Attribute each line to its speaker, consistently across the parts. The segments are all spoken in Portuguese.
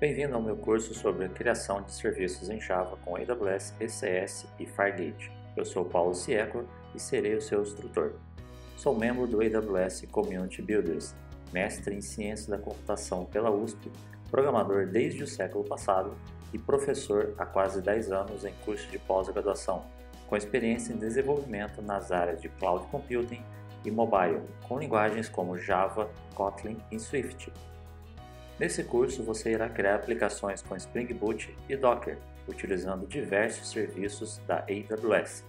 Speaker 1: Bem-vindo ao meu curso sobre a criação de serviços em Java com AWS, ECS e Fargate. Eu sou Paulo Cieco e serei o seu instrutor. Sou membro do AWS Community Builders, mestre em Ciência da Computação pela USP, programador desde o século passado e professor há quase 10 anos em curso de pós-graduação, com experiência em desenvolvimento nas áreas de Cloud Computing e Mobile, com linguagens como Java, Kotlin e Swift. Nesse curso você irá criar aplicações com Spring Boot e Docker, utilizando diversos serviços da AWS.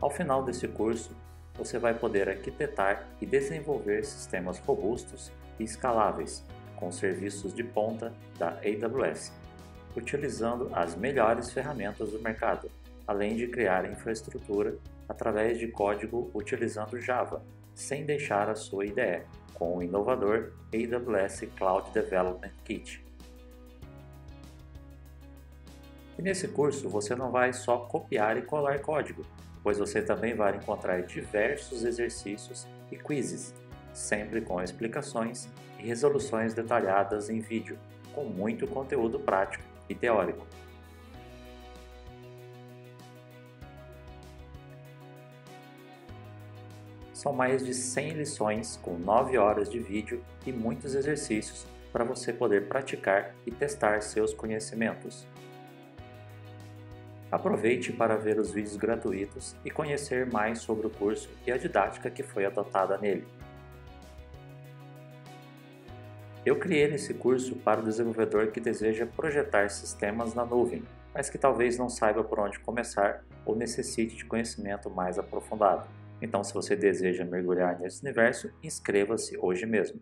Speaker 1: Ao final desse curso, você vai poder arquitetar e desenvolver sistemas robustos e escaláveis com serviços de ponta da AWS, utilizando as melhores ferramentas do mercado, além de criar infraestrutura através de código utilizando Java, sem deixar a sua IDE com o inovador AWS Cloud Development Kit. E nesse curso você não vai só copiar e colar código, pois você também vai encontrar diversos exercícios e quizzes, sempre com explicações e resoluções detalhadas em vídeo, com muito conteúdo prático e teórico. São mais de 100 lições com 9 horas de vídeo e muitos exercícios para você poder praticar e testar seus conhecimentos. Aproveite para ver os vídeos gratuitos e conhecer mais sobre o curso e a didática que foi adotada nele. Eu criei esse curso para o desenvolvedor que deseja projetar sistemas na nuvem, mas que talvez não saiba por onde começar ou necessite de conhecimento mais aprofundado. Então, se você deseja mergulhar nesse universo, inscreva-se hoje mesmo.